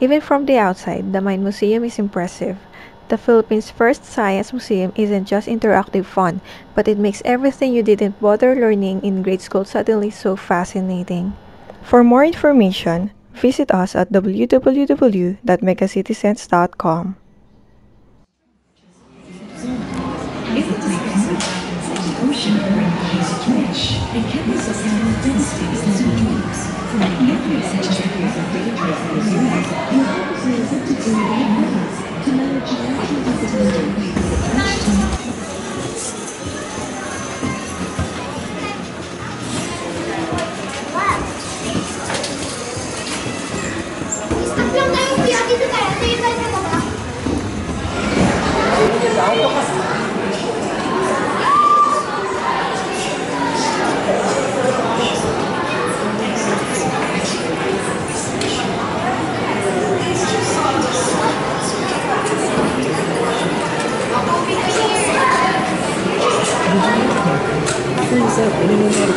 Even from the outside, the Mind Museum is impressive. The Philippines' first science museum isn't just interactive fun, but it makes everything you didn't bother learning in grade school suddenly so fascinating. For more information, visit us at chemical and densities and of Gracias. 何それ、これもある。